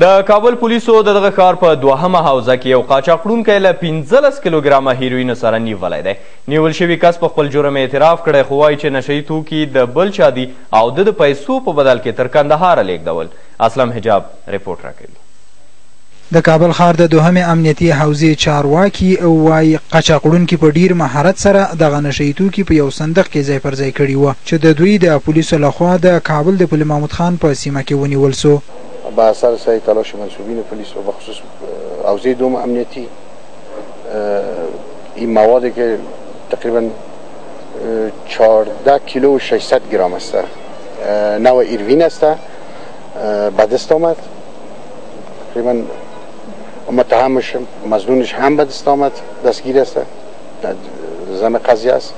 د کابل پولیسو د دغه ښار په دوهمه حوزه کې یو قاچاق وړونکی له پنځلس کیلوګرامه هیروینو سره نیولی دی. نیول شوي کس په خپل جرم اعتراف کړی خو وایي چې نشه یي توکي د بل چا دي او ده د پیسو په بدل کې تر کندهاره لېږدول. اسلم حجاب رپورټ راکوي. د کابل ښار د دوهمې امنیتي حوزې چارواکي وايي، قاچاقوړونکي په ډیر مهارت سره دغه نشه يي توکي په یو صندوق کې ځای پر ځای کړي وه چې د دوی د پولیسو له خوا د کابل د پل محمود خان په سیمه کې ونیول شو. بااثر سعید تلاشي منسوبینو پولیس په بخصوص حوزې دوم امنیتي این مواد که تقریبا چهارده کیلو و ششصد گرام است نوع ایروین است به دست آمد. تقریبا متهمش مزنونش هم به دست آمد دستگیر است زم قضیه است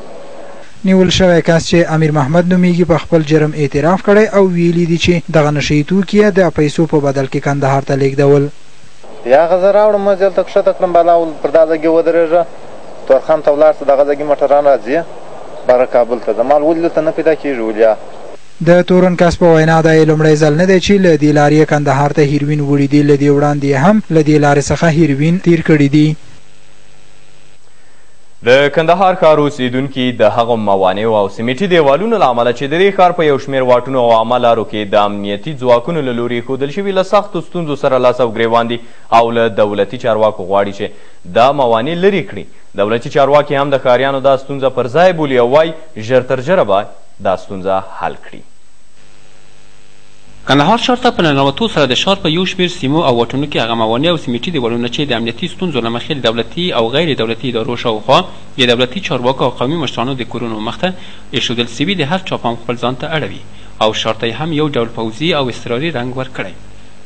نیول شوی کس چې امیر محمد نومیږي په خپل جرم اعتراف کړی او ویلي دي چې دغه نشه یي توکي یې د پیسو په بدل کې کندهار ته لیږدول. یا هغه زه راوړم مزي هلته کښته کړم بالا اول پر دا ځګي ودرېږه تورخم ته ولاړ شه دغه ځګي مټران راځي بهر کابل ته زما ولي دلته نه پیدا کېږي ولیا. د تورن کس په وینا دا یې لومړی ځل نه دی چې له دې لارې یې کندهار ته هیروین وړي دي، له دې وړاندې یې هم له دې لارې څخه هیروین تیر کړي دي. د کندهار ښار اوسېدونکي د هغو موانعو او سیمټي دېوالونو له امله چې د دې ښار په یو شمېر واټونو او عامه لارو کې د امنیتي ځواکونو له لوري اېښودل شوي له سختو ستونزو سره لاس او ګرېوان دي او له دولتي چارواکو غواړي چې دا موانع لرې کړي. دولتي چارواکي هم د ښاریانو دا ستونزه پر ځای بولي او وايي ژرترژره به دا ستونزه حل کړي. کندهار ښار ته په ننوتو سره د ښار په يو شمېر سيمو او واټونوکې هغه موانع او سيميټي دېوالونه چې د امنيتي ستونزو له مخې د دولتي او غير دولتي ادارو شاوخوا د دولتي چارواکو او قومي مشرانو د کورونو مخته ايښودل سوي د هر چا پام خپل ځان ته اړوي او ښار ته يې هم يو ډول پوځي او اضطراري رنګ ورکړی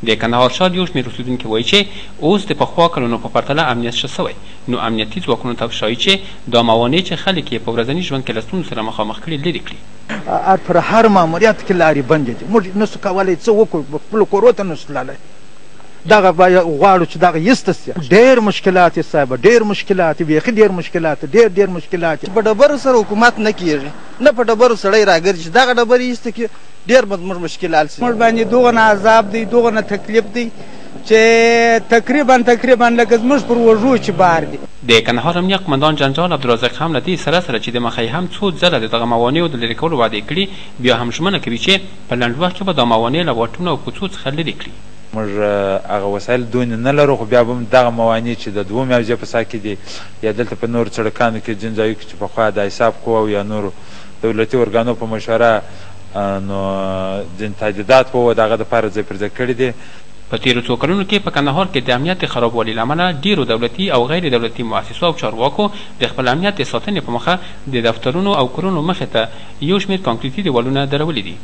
د کندهار ښار يو شمېر اوسېدونکي وايي چې اوس د پخوا کلونو په پرتله امنيت ښه سوی نو امنیتي ځواکونو ته شایي چې دا موانع چې خلک یې په ورځني ژوند کې له ستونزو سره مخامخ کړي، لرې کړي. ار پر هر ماموریت کې لارې بندې دي، موږ نشو کولای څه وکړو، خپلو کورو ته نشو تللی، دغه غواړو چې دغه ایسته شي، ډېر مشکلات دي صاحب، ډېر مشکلات دي، بیخي ډېر مشکلات دي، ډېر ډېر مشکلات دي. په ډبرو سره حکومت نه کېږي، نه په ډبرو سړی راګرځي، چې دغه ډبرې ایسته کړي، ډېر به زموږ مشکلات شي. موږ باندې دوغنه عذاب دی، دوغنه تکلیف دی. چې تقریبا تقریبا لکه زموږ پر وږو چې بار دي. د کندهار امنیه قومندان جنرال عبدالرازق هم له دې سره سره چې د مخه یې هم څو ځله د دغه موانعو د لرې کولو وعدې کړي بیا هم ژمنه کوي چې په لنډ وخت کې به دا موانع له واټونو او کوڅو څخه لرې کړي. موږ هغه وسایل دونې نه لرو خو بیا به هم دغه موانع چې د دوو میاوزې په سا کې دي یا دلته په نورو څړکانو کې ځینو ځایو کې چې پخوا د ایساف قواو یا نورو دولتي ارګانو په مشوره نو ځینې تادیدات وو د هغه لپاره ځای پر ځای کړي دي. په تېرو څو کلونو کې په کندهار کې د امنیت د خرابوالي له امله ډېرو دولتي او غیر دولتي موسسو او چارواکو د خپل امنیت د ساتنې په موخه د دفترونو او کورونو مخې ته یو شمېر کانکریتي دېوالونه درولي دي.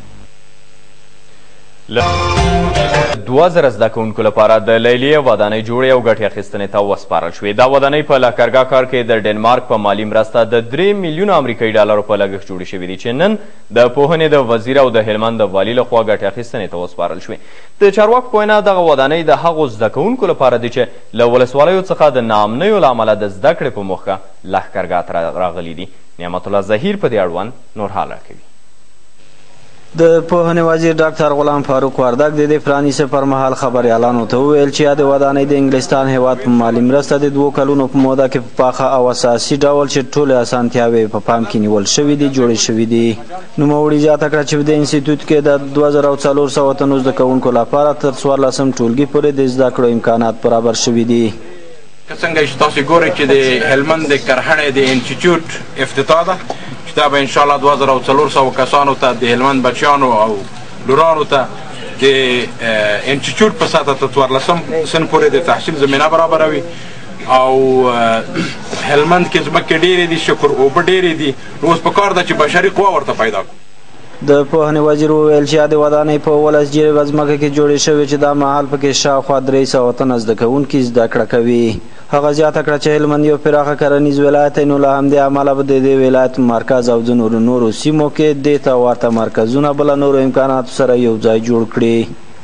له دوه زره زده کوونکو لپاره د لیلیې ودانۍ جوړې او ګټې اخیستنې ته وسپارل شوې. دا ودانۍ په لښکرګاه ښار کې د ډنمارک په مالي مرسته د درې میلیونه امریکایي ډالرو په لګښت جوړې شوې دي چې نن د پوهنې د وزیر او د هلمند د والي لخوا ګټې اخیستنې ته وسپارل شوې. د چارواکو په وینا، دغه ودانۍ د هغو زده کوونکو لپاره دي چې له ولسوالیو څخه د ناامنیو له امله د زده کړې په موخه لښکرګاه ته راغلي دي. نعمت الله زهیر په دې اړوند نور حال راکوي. د پوهنې وزیر ډاکتر غلام فاروق وردګ د دې پرانیستې پر مهال خبریالانو ته وویل چې یادې ودانۍ د انګلستان هېواد په مالي مرسته د دوو کلونو په موده کې په پاخه او اساسي ډول چې ټولې اسانتیاوې یې په پام کې نیول شوې دي، جوړې شوې دي. نوموړي زیاته کړه چې په دې انسټیټوټ کې د دوه زره او څلور سوه تنو زده کوونکو لپاره تر څوارلسم ټولګي پورې د زده کړو امکانات برابر شوي دي. که څنګه چې تاسو ګورئ چې د هلمند د کرهڼې د انسټیټوټ افتتاح ده چې دا به انشاالله دوه زره او څلور سوه کسانو ته د هلمند بچیانو او لورانو ته د انسټیټوټ په سطح تر څوارلسم سن پورې د تحصیل زمینه برابروي او هلمند کې ځمکې ډېرې دي شکر اوبه ډېرې دي نو اوس پکار ده چې بشري قوا ورته پیدا کړو. د پوهنې وزیر وویل چې یادې ودانۍ په اوولس جریبه ځمکه کې جوړې شوې چې دا مهال پکې شاوخوا درې سوه تنه زده کوونکي زده کړه کوي. هغه زیاته کړه چې هلمند یو پراخه کرنیز ولایت دی نو له همدې امله به د دې ولایت مرکز او ځینو نورو سیمو کې دې ته ورته مرکزونه به له نورو امکاناتو سره یو ځای جوړ کړي.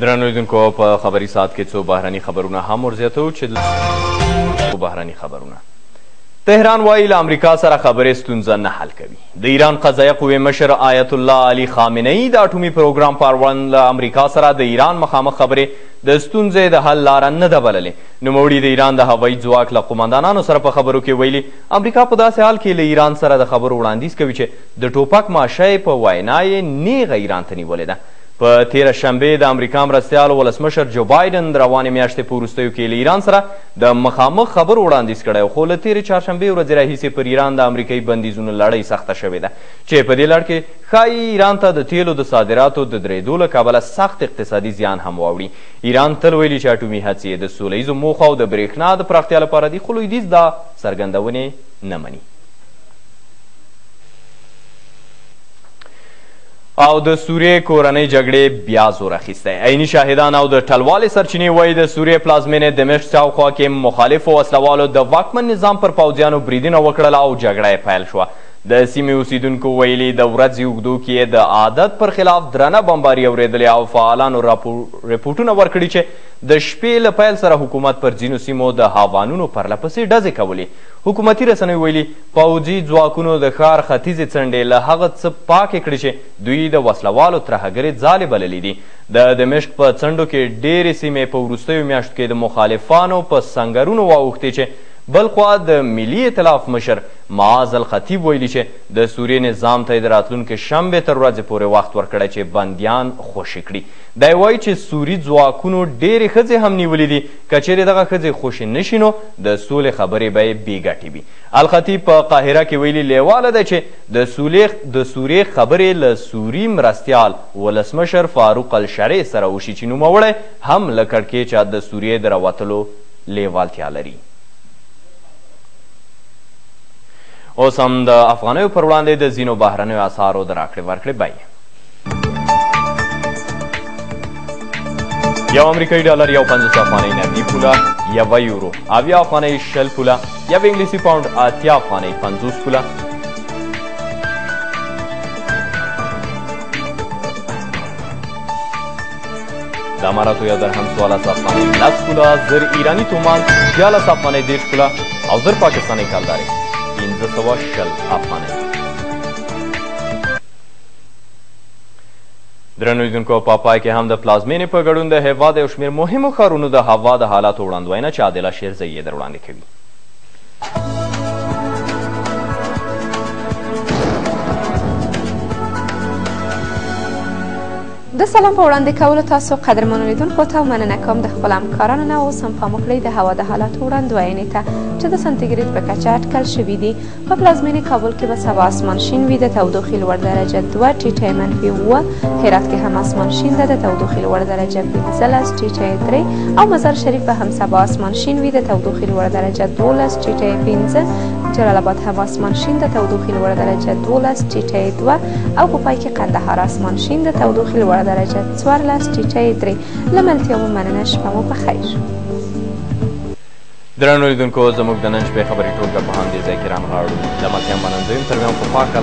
درنو لیدونکو په خبری ساعت کې څو بهرني خبرونه هم ورزیاتو چې بهرني خبرونه تهران وایي له امریکا سره خبرې ستونزه نه حل کوي د ایران قضایه قوې مشر آیت الله علي خامنه ای د اټومي پروګرام په اړوند له امریکا سره د ایران مخامخ خبرې د ستونزې د حل لاره نه ده بللې نوموړي د ایران د هوایي ځواک له قوماندانانو سره په خبرو کې ویلي امریکا په داسې حال کې له ایران سره د خبرو وړاندیز کوي چې د ټوپک ماشه یې په وینا یې نیغه ایران ته نیولې ده په تېره شنبه د امریکا مرستیال ولسمشر جو بایډن د روانې میاشتې په وروستیو کې له ایران سره د مخامخ خبرو وړاندیز کړی و، خو له تېرې چهارشنبې ورځې راهیسې پر ایران د امریکايي بندیزونو لړۍ سخته شوې ده، چې په دې لړ کې ښايي ایران ته د تېلو د صادراتو د درېدو له کبله سخت اقتصادي زیان هم واوړي. ایران تل ویلي چې اټومي هڅې یې د سوله ییزو موخو او د برېښنا د پراختیا لپاره دي، خو لویدیځ دا څرګندونې نه مني. او د سوریې کورنۍ جګړې بیا زور اخیستی. عیني شاهدان او د ټلوالې سرچینې وایي، د سوریې پلازمېنې دمشق شاوخوا کې مخالفو وسله والو د واکمن نظام پر پوځیانو بریدونه وکړل او جګړه یې پیل شوه. د سیمې اوسېدونکو ویلي، د ورځې اوږدو کې یې د عادت پر خلاف درنه بمباري اورېدلې او فعالانو رپوټونه ورکړي چې د شپې له پیل سره حکومت پر ځینو سیمو د هاوانونو پرلپسې ډزې کولې. حکومتي رسنیو ویلي، پوځي ځواکونو د ښار ختیځې څنډې له هغه څه پاکې کړې چې دوی د وسله والو ترهګرې ځالې بللې دي. د دمشق په څنډو کې ډېرې سیمې په وروستیو میاشتو کې د مخالفانو په سنګرونو واوښتې چې بل خوا د ملي ائتلاف مشر معاذ الخطیب ویلي چې د سوریې نظام ته یې د راتلونکې شنبې تر ورځې پورې وخت ورکړی چې بندیان خوشې کړي. دی وایي چې سوري ځواکونو ډېرې ښځې هم نیولې دي، که چېرې دغه ښځې خوشې نه شي نو د سولې خبرې به یې بې ګټې وي. الخطیب په قاهره کې ویلي، لېواله دی چې د سولې د سورې خبرې له سوري مرستیال ولسمشر فاروق الشرعې سره وشي چې نوموړی هم له کړکېچه د سوریې د راوتلو لېوالتیا لري. اوس هم د افغانیو پر وړاندې د ځینو بهرنیو اسعارو د راکړې ورکړې بیې. یو امریکایي ډالر یو پنځوس افغانۍ نقدي پوله یوه یورو اویا افغانۍ شل پوله یو انګلیسي پاونډ اتیا افغانۍ پنځوس پوله د اماراتو یو درهم څوارلس افغانۍ لس پوله زر ایراني تومان دیارلس افغانۍ دېرش پوله او زر پاکستانۍ کلدارې پنځه سوه شل افغانۍ درنو لیدونکو په پای کې هم د پلازمېنې په ګډون د هېواد یو شمېر مهمو ښارونو د هوا د حالاتو وړاندوینه چې عادله شیرزۍ یې در وړاندې کوي. د سلام په وړاندې کولو تاسو قدرمنو لیدونکو ته مننه کوم د خپل همکارانو نه اوس هم پام وکړئ د هوا د حالاتو وړاندوینې ته چې د سانتیګریډ په کچه اټکل شوي دي په پلازمینې کابل کې به سبا اسمان شین وي د تودوخې لوړ درجه دوه ټیټه منفي اووه هرات کې هم اسمان شین ده د تودوخې لوړ درجه پنځلس ټیټه درې او مزار شریف به هم سبا اسمان شین وي د تودوخې لوړ درجه دولس ټیټه پنځه جلال آباد هم اسمان شین د تودوخې لوړ درجه دولس ټیټه دوه او په پای کې قندهار اسمان شین د تودوخې لوړ درجه څوارلس ټیټه درې له ملتیا مو مننه شپه مو په خیر درنو لیدونکو زموږ د نن شپې خبري ټولګه په همدې ځای کې رانغاړو له مکه منندوی یم تر بیا هم په پاک الله